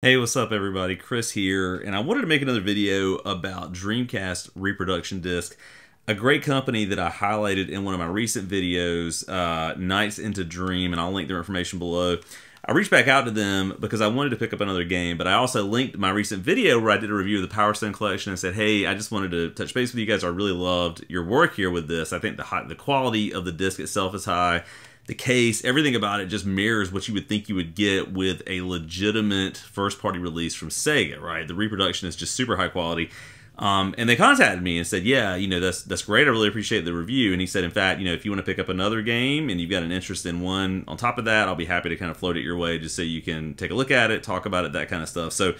Hey, what's up everybody? Chris here, and I wanted to make another video about Dreamcast Reproduction Disc, a great company that I highlighted in one of my recent videos, uh, Nights into Dream, and I'll link their information below. I reached back out to them because I wanted to pick up another game, but I also linked my recent video where I did a review of the Power Stone collection and said, hey, I just wanted to touch base with you guys. I really loved your work here with this. I think the, high, the quality of the disc itself is high the case, everything about it just mirrors what you would think you would get with a legitimate first party release from Sega, right? The reproduction is just super high quality. Um, and they contacted me and said, "Yeah, you know that's that's great. I really appreciate the review." And he said, "In fact, you know, if you want to pick up another game and you've got an interest in one, on top of that, I'll be happy to kind of float it your way, just so you can take a look at it, talk about it, that kind of stuff." So,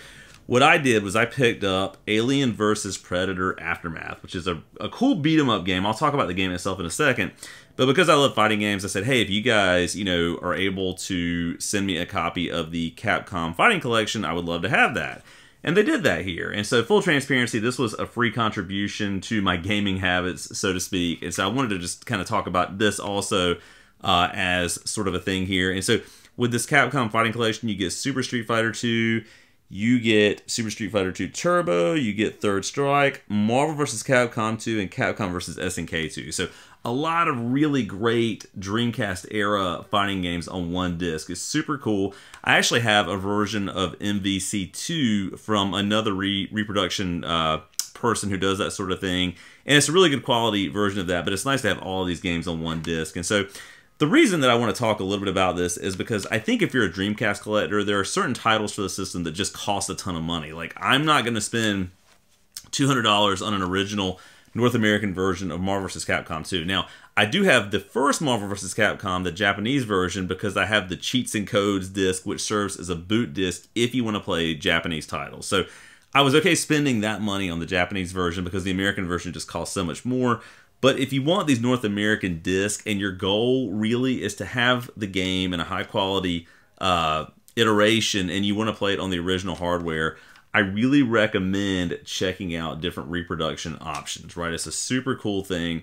what I did was I picked up Alien versus Predator Aftermath, which is a, a cool beat 'em up game. I'll talk about the game itself in a second. But because I love fighting games, I said, hey, if you guys, you know, are able to send me a copy of the Capcom Fighting Collection, I would love to have that. And they did that here. And so, full transparency, this was a free contribution to my gaming habits, so to speak. And so, I wanted to just kind of talk about this also uh, as sort of a thing here. And so, with this Capcom Fighting Collection, you get Super Street Fighter 2, you get Super Street Fighter 2 Turbo, you get Third Strike, Marvel vs. Capcom 2, and Capcom vs. SNK 2. So a lot of really great Dreamcast era fighting games on one disc. It's super cool. I actually have a version of MVC2 from another re reproduction uh, person who does that sort of thing. And it's a really good quality version of that, but it's nice to have all these games on one disc. And so the reason that I want to talk a little bit about this is because I think if you're a Dreamcast collector, there are certain titles for the system that just cost a ton of money. Like, I'm not going to spend $200 on an original North American version of Marvel vs. Capcom 2. Now, I do have the first Marvel vs. Capcom, the Japanese version, because I have the Cheats and Codes disc, which serves as a boot disc if you want to play Japanese titles. So I was okay spending that money on the Japanese version because the American version just costs so much more. But if you want these North American discs and your goal really is to have the game in a high quality uh, iteration and you want to play it on the original hardware, I really recommend checking out different reproduction options, right? It's a super cool thing.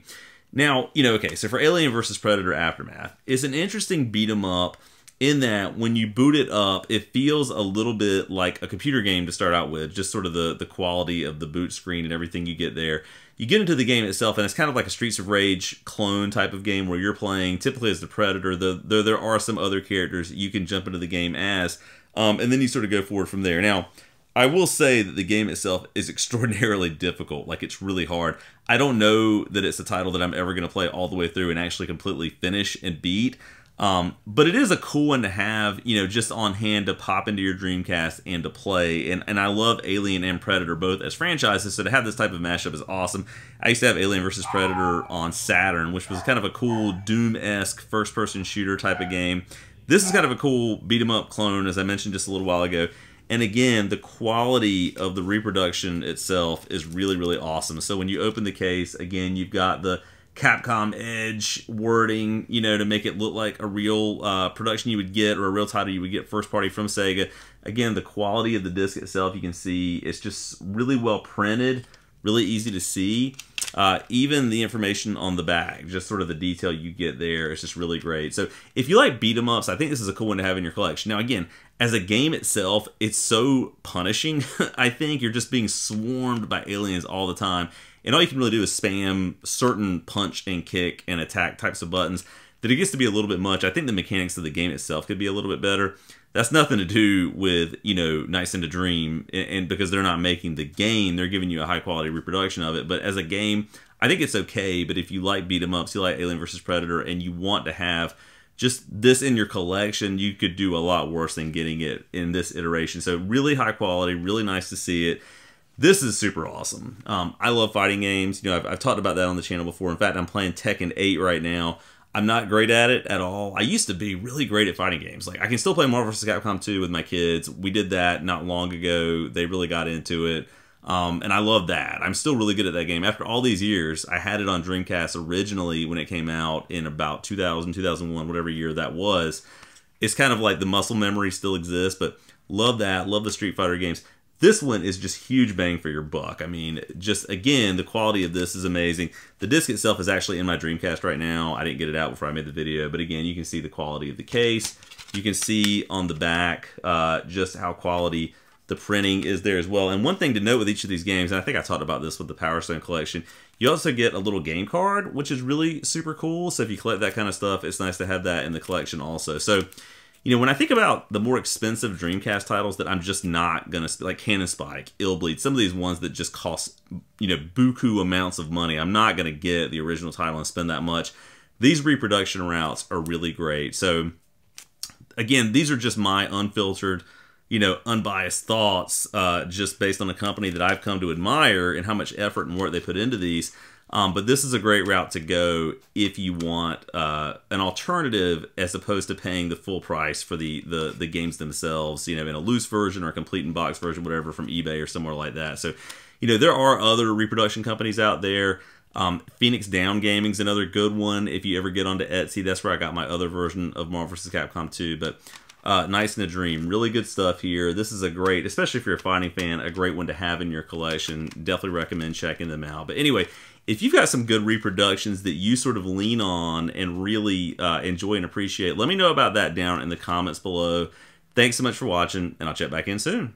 Now, you know, okay, so for Alien versus Predator Aftermath, it's an interesting beat 'em up in that when you boot it up, it feels a little bit like a computer game to start out with, just sort of the, the quality of the boot screen and everything you get there you get into the game itself, and it's kind of like a Streets of Rage clone type of game where you're playing typically as the Predator. Though the, there are some other characters you can jump into the game as, um, and then you sort of go forward from there. Now, I will say that the game itself is extraordinarily difficult. Like it's really hard. I don't know that it's a title that I'm ever going to play all the way through and actually completely finish and beat. Um, but it is a cool one to have, you know, just on hand to pop into your Dreamcast and to play. And and I love Alien and Predator both as franchises, so to have this type of mashup is awesome. I used to have Alien versus Predator on Saturn, which was kind of a cool Doom-esque first-person shooter type of game. This is kind of a cool beat 'em up clone, as I mentioned just a little while ago. And again, the quality of the reproduction itself is really, really awesome. So when you open the case, again, you've got the Capcom Edge wording, you know, to make it look like a real uh, production you would get or a real title you would get first party from Sega. Again, the quality of the disc itself, you can see it's just really well printed, really easy to see. Uh, even the information on the back, just sort of the detail you get there, it's just really great. So if you like beat 'em ups, I think this is a cool one to have in your collection. Now, again, as a game itself, it's so punishing. I think you're just being swarmed by aliens all the time and all you can really do is spam certain punch and kick and attack types of buttons that it gets to be a little bit much. I think the mechanics of the game itself could be a little bit better. That's nothing to do with, you know, Nights into Dream, and, and because they're not making the game, they're giving you a high quality reproduction of it. But as a game, I think it's okay. But if you like beat 'em ups, you like Alien versus Predator, and you want to have just this in your collection, you could do a lot worse than getting it in this iteration. So really high quality, really nice to see it this is super awesome. Um, I love fighting games. You know, I've, I've, talked about that on the channel before. In fact, I'm playing Tekken 8 right now. I'm not great at it at all. I used to be really great at fighting games. Like I can still play Marvel vs. Capcom 2 with my kids. We did that not long ago. They really got into it. Um, and I love that. I'm still really good at that game. After all these years, I had it on Dreamcast originally when it came out in about 2000, 2001, whatever year that was. It's kind of like the muscle memory still exists, but love that. Love the Street Fighter games. This one is just huge bang for your buck. I mean, just again, the quality of this is amazing. The disc itself is actually in my Dreamcast right now. I didn't get it out before I made the video, but again, you can see the quality of the case. You can see on the back uh, just how quality The printing is there as well. And one thing to note with each of these games, and I think I talked about this with the Power Stone collection, you also get a little game card, which is really super cool. So if you collect that kind of stuff, it's nice to have that in the collection also. So, you know, when I think about the more expensive Dreamcast titles that I'm just not gonna like Cannon Spike, Illbleed, some of these ones that just cost you know buku amounts of money, I'm not gonna get the original title and spend that much. These reproduction routes are really great. So again, these are just my unfiltered, you know, unbiased thoughts, uh, just based on a company that I've come to admire and how much effort and work they put into these. Um, but this is a great route to go if you want uh, an alternative as opposed to paying the full price for the, the the games themselves. You know, in a loose version or a complete in box version, whatever, from eBay or somewhere like that. So, you know, there are other reproduction companies out there. Um, Phoenix Down Gaming's another good one. If you ever get onto Etsy, that's where I got my other version of Marvel vs. Capcom 2. But uh, Nights into Dream, really good stuff here. This is a great, especially if you're a fighting fan, a great one to have in your collection. Definitely recommend checking them out. But anyway, if you've got some good reproductions that you sort of lean on and really uh, enjoy and appreciate, let me know about that down in the comments below. Thanks so much for watching, and I'll check back in soon.